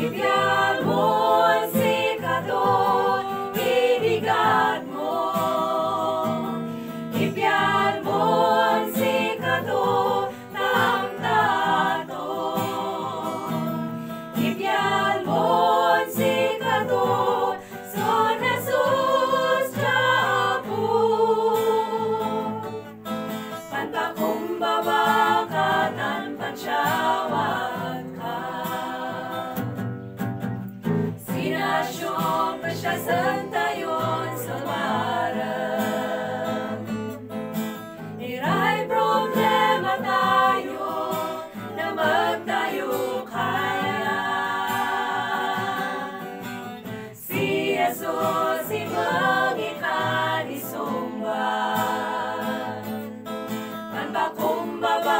Tibia. siya santa yon sa barang. Iray problema tayo na magtayo kaya. Si Jesus imang ikanisumba, panbakumbaba